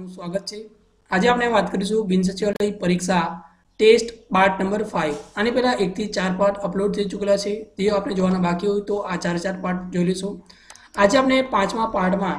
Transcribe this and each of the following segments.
સ્વાગત છે. આજે આપણે વાત કરીશું બિનસચિવાલય પરીક્ષા ટેસ્ટ પાર્ટ નંબર ફાઇવ આની પહેલાં એકથી ચાર પાર્ટ અપલોડ થઈ ચૂકેલા છે. જે આપણે જોવાના બાકી હોય તો આ ચાર ચાર પાર્ટ જોઈ લઈશું. આજે આપણે પાંચમા પાર્ટમાં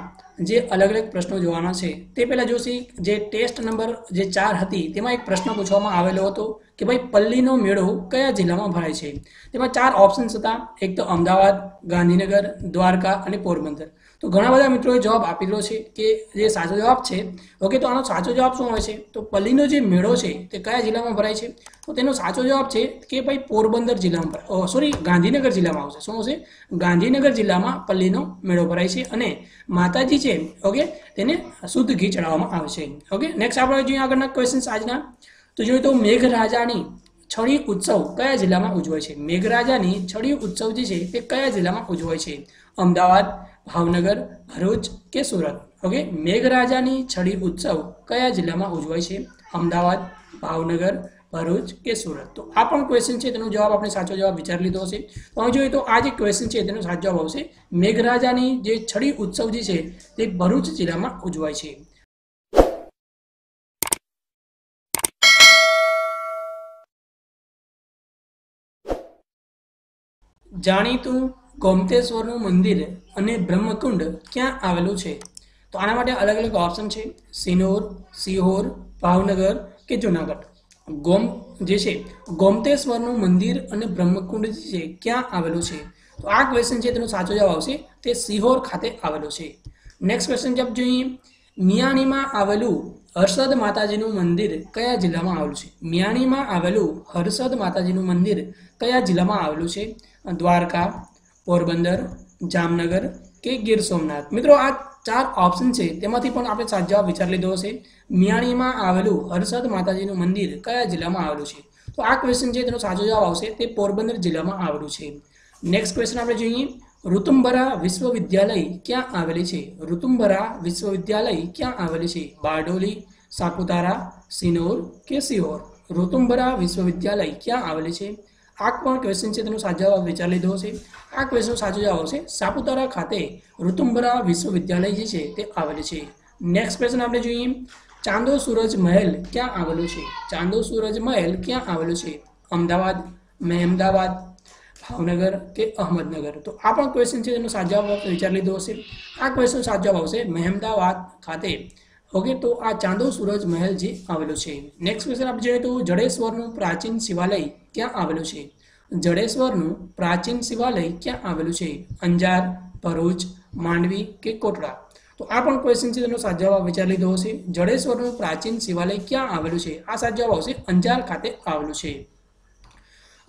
જે અલગ અલગ પ્રશ્નો જોવાના છે, તે પહેલાં જોશી જે ટેસ્ટ નંબર જે ચાર હતી, તેમાં એક પ્રશ્ન પૂછવામાં આવેલો હતો કે ભાઈ પલ્લીનો મેળો કયા જિલ્લામાં ભરાય છે? તેમાં ચાર ઓપ્શન્સ હતા. એક તો અમદાવાદ, ગાંધીનગર, દ્વારકા અને પોરબંદર. તો ઘણા બધા મિત્રોએ જવાબ આપેલો છે કે જે સાચો જવાબ છે ઓકે તો આનો સાચો જવાબ શું હોય છે? તો પલ્લીનો જે મેળો છે તે કયા જિલ્લામાં ભરાય છે? તો તેનો સાચો જવાબ છે કે ભાઈ પોરબંદર જિલ્લામાં સોરી ગાંધીનગર જિલ્લામાં આવશે. શું આવશે? ગાંધીનગર જિલ્લામાં પલ્લીનો મેળો ભરાય છે અને માતાજી છે ઓકે તેને શુદ્ધ ઘી ચડાવવામાં આવે છે. ઓકે નેક્સ્ટ આપણે જોઈએ આગળના ક્વેશ્ચન્સ આજના. તો જોઈએ તો મેઘરાજાની છડી ઉત્સવ કયા જિલ્લામાં ઉજવાય છે? મેઘરાજાની છડી ઉત્સવ જે છે તે કયા જિલ્લામાં ઉજવાય છે? અમદાવાદ, ભાવનગર, ભરૂચ કે સુરત? ઓકે મેઘરાજાની છડી ઉત્સવ કયા જિલ્લામાં ઉજવાય છે? અમદાવાદ, ભાવનગર, ભરૂચ કે સુરત? તો આ પણ ક્વેશ્ચન છે, તેનો જવાબ આપણે સાચો જવાબ વિચારી લીધો હશે. તો હવે જોઈએ તો આ જે ક્વેશ્ચન છે, તેનો સાચો જવાબ આવશે. મેઘરાજાની જે છડી ઉત્સવ જે છે, તે ભરૂચ જિલ્લામાં ઉજવાય છે. જાણીતું ગોમતેશ્વરનું મંદિર અને બ્રહ્મકુંડ ક્યાં આવેલું છે? તો આના માટે અલગ અલગ ઓપ્શન છે. સિનોર, સિહોર, ભાવનગર કે જુનાગઢ. ગોમ, જે છે, ગોમતેશ્વરનું મંદિર અને બ્રહ્મકુંડ જે છે, ક્યાં આવેલું છે? તો આ ક્વેશ્ચન છે, તેનો સાચો જવાબ આવશે, તે સિહોર ખાતે આવેલો છે. નેક્સ્ટ ક્વેશ્ચન જવાબ જોઈએ. મિયાણીમાં આવેલું હર્ષદ માતાજીનું મંદિર કયા જિલ્લામાં આવેલું છે? મિયાણીમાં આવેલું હર્ષદ માતાજીનું મંદિર કયા જિલ્લામાં આવેલું છે? દ્વારકા, પોરબંદર, જામનગર કે ગીર સોમનાથ? મિત્રો, આ ચાર ઓપ્શન છે, તેમાંથી પણ આપણે સાત જવાબ વિચાર લીધો હશે. મિયાણીમાં આવેલું હર્ષદ માતાજીનું મંદિર કયા જિલ્લામાં આવેલું છે? તો આ ક્વેશ્ચન છે તેનો સાચો જવાબ આવશે, તે પોરબંદર જિલ્લામાં આવેલું છે. નેક્સ્ટ ક્વેશ્ચન આપણે જોઈએ. ઋતુંભરા વિશ્વવિદ્યાલય ક્યાં આવેલી છે? ઋતુંભરા વિશ્વવિદ્યાલય ક્યાં આવેલી છે? બારડોલી સાપુતારા, સિનોર કે સિહોર ઋતુંબરા વિશ્વવિદ્યાલય ક્યાં આવેલી છે? આ પણ ક્વેશ્ચન છે? તેનો સાચો જવાબ વિચાર લીધો હશે. આ ક્વેશ્ચન સાચો જવાબ આવશે સાપુતારા ખાતે ઋતુંબરા વિશ્વવિદ્યાલય જે છે તે આવેલું છે. નેક્સ્ટ ક્વેશ્ચન આપણે જોઈએ. ચાંદો સૂરજ મહેલ ક્યાં આવેલું છે? ચાંદો સૂરજ મહેલ ક્યાં આવેલું છે? અમદાવાદ મહેમદાવાદ ભાવનગર કે અહમદનગર? તો આ પણ ક્વેશ્ચન છે, તેનો સાચો જવાબ વિચાર લીધો હશે. આ ક્વેશ્ચન સાચો જવાબ આવશે મહેમદાવાદ ખાતે. ઓકે તો આ ચાંદો સૂરજ મહેલ જે આવેલું છે. નેક્સ્ટ ક્વેશ્ચન આપણે જોઈએ તો જડેશ્વરનું પ્રાચીન શિવાલય ક્યાં આવેલું છે? જડેશ્વરનું પ્રાચીન શિવાલય ક્યાં આવેલું છે? અંજાર, ભરૂચ, માંડવી કે કોટડા? તો આ પણ ક્વેશ્ચન છે, તેનો સાચો જવાબ વિચાર લીધો હશે. જડેશ્વરનું પ્રાચીન શિવાલય ક્યાં આવેલું છે? આ સાચો જવાબ આવશે અંજાર ખાતે આવેલું છે.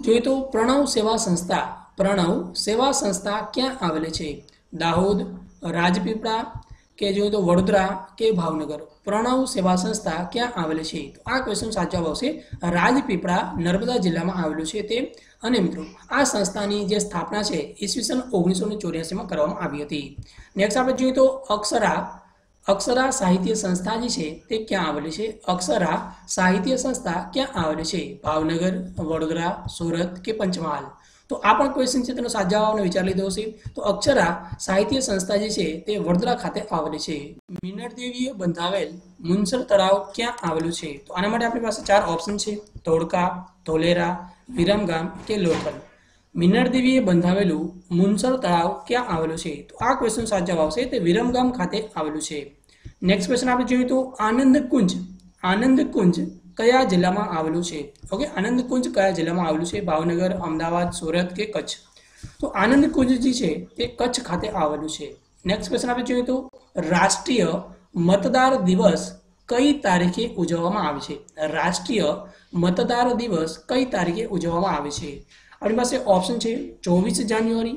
જોઈએ તો પ્રણવ સેવા સંસ્થા, પ્રણવ સેવા સંસ્થા ક્યાં આવેલી છે? દાહોદ, રાજપીપળા કે જોઈએ તો વડોદરા કે ભાવનગર પ્રણવ સેવા સંસ્થા ક્યાં આવેલી છે? તો આ ક્વેશ્ચન સાચો આવશે. રાજપીપળા નર્મદા જિલ્લામાં આવેલું છે તે. અને મિત્રો, આ સંસ્થાની જે સ્થાપના છે, ઈસવીસન ઓગણીસો ને ચોર્યાસીમાં કરવામાં આવી હતી. નેક્સ્ટ આપણે જોઈએ તો અક્ષરા અક્ષરા સાહિત્ય સંસ્થા જે છે, તે ક્યાં આવેલી છે? અક્ષરા સાહિત્ય સંસ્થા ક્યાં આવેલી છે? ભાવનગર, વડોદરા, સુરત કે પંચમહાલ? તો આ પણ ક્વેશ્ચન છે, તેનો સાજાવાનો વિચાર લીધો છે તો અક્ષરા સાહિત્ય સંસ્થા જે છે, તે વડોદરા ખાતે આવેલી છે. મિનર દેવીએ બંધાવેલ મુનસર તળાવ ક્યાં આવેલું છે? તો આના માટે આપણી પાસે ચાર ઓપ્શન છે. ધોળકા, ધોલેરા, વિરમગામ કે લોથલ. મિનર દેવીએ બંધાવેલું મુનસર તળાવ ક્યાં આવેલું છે? તો આ ક્વેશ્ચન સાચા આવશે તે વિરમગામ ખાતે આવેલું છે. નેક્સ્ટ ક્વેશ્ચન આપણે જોઈએ તો આનંદ કુંજ. આનંદ કુંજ. કયા જિલ્લામાં આવેલું છે? ઓકે આનંદ કુંજ કયા જિલ્લામાં આવેલું છે? ભાવનગર, અમદાવાદ, સુરત કે કચ્છ? તો આનંદ કુંજ જે છે તે કચ્છ ખાતે આવેલું છે. નેક્સ્ટ ક્વેશ્ચન આપણે જોઈએ તો રાષ્ટ્રીય મતદાર દિવસ કઈ તારીખે ઉજવવામાં આવે છે? રાષ્ટ્રીય મતદાર દિવસ કઈ તારીખે ઉજવવામાં આવે છે? આપણી પાસે ઓપ્શન છે ચોવીસ જાન્યુઆરી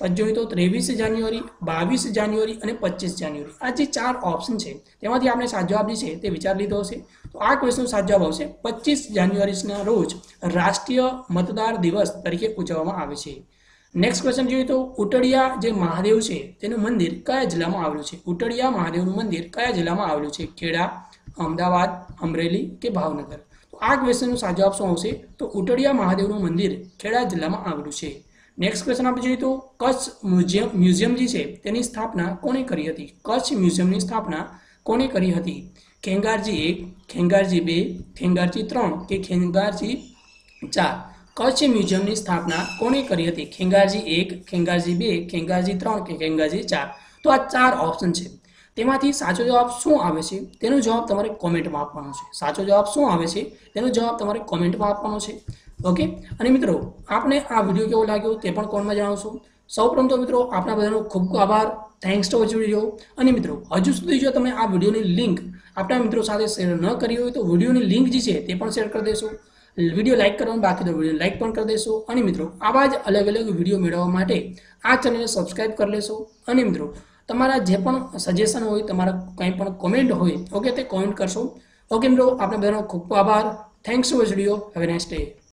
પછી જોઈએ તો ત્રેવીસ જાન્યુઆરી, બાવીસ જાન્યુઆરી અને પચીસ જાન્યુઆરી. આ જે ચાર ઓપ્શન છે, તેમાંથી આપણે સાચો જવાબ જે છે, તે વિચાર લીધો હશે. તો આ ક્વેશ્ચનનો સાચો જવાબ આવશે. પચીસ જાન્યુઆરીના રોજ રાષ્ટ્રીય મતદાર દિવસ તરીકે ઉજવવામાં આવે છે. નેક્સ્ટ ક્વેશ્ચન જોઈએ તો, ઉટડિયા જે મહાદેવ છે, તેનું મંદિર કયા જિલ્લામાં આવેલું છે? ઉટડિયા મહાદેવનું મંદિર કયા જિલ્લામાં આવેલું છે? ખેડા, અમદાવાદ, અમરેલી કે ભાવનગર? તો આ ક્વેશ્ચનનો સાચો જવાબ શું આવશે? તો ઉટડિયા મહાદેવનું મંદિર ખેડા જિલ્લામાં આવેલું છે. નેક્સ્ટ ક્વેશ્ચન આપણે જોઈએ તો, કચ્છ મ્યુઝિયમ મ્યુઝિયમ જે છે, તેની સ્થાપના કોણે કરી હતી? કચ્છ મ્યુઝિયમની સ્થાપના કોણે કરી હતી? ખેંગારજી એક, ખેંગારજી બે, ખેંગારજી ત્રણ કે ખેંગારજી ચાર? કચ્છ મ્યુઝિયમની સ્થાપના કોણે કરી હતી? ખેંગારજી એક, ખેંગારજી બે, ખેંગારજી ત્રણ કે ખેંગારજી ચાર? તો આ ચાર ઓપ્શન છે. તેમાંથી સાચો જવાબ શું આવે છે? તેનો જવાબ તમારે કોમેન્ટમાં આપવાનો છે. સાચો જવાબ શું આવે છે? તેનો જવાબ તમારે કોમેન્ટમાં આપવાનો છે. ઓકે? અને મિત્રો, આપને આ વીડિયો કેવો લાગ્યો તે પણ કોણમાં જણાવશો. સૌપ્રથમ તો મિત્રો આપણા બધાનો ખૂબ ખૂબ આભાર. થેન્ક્સ ટુ વોચ વીડિયો અને મિત્રો, હજુ સુધી જો તમે આ વિડીયોની લિંક આપણા મિત્રો સાથે શેર ન કરી હોય તો વિડીયોની લિંક જે છે તે પણ શેર કરી દેશો. વીડિયો લાઇક કરવાનું, બાકી તો વીડિયો લાઇક પણ કરી દેશો. અને મિત્રો, આવા જ અલગ અલગ વીડિયો મેળવવા માટે આ ચેનલને સબસ્ક્રાઇબ કરી લેશો. અને મિત્રો, તમારા જે પણ સજેશન હોય, તમારા કંઈ પણ કોમેન્ટ હોય ઓકે તે કોમેન્ટ કરશો. ઓકે મિત્રો આપણે બધાનો ખૂબ ખૂબ આભાર. Thanks for video have next day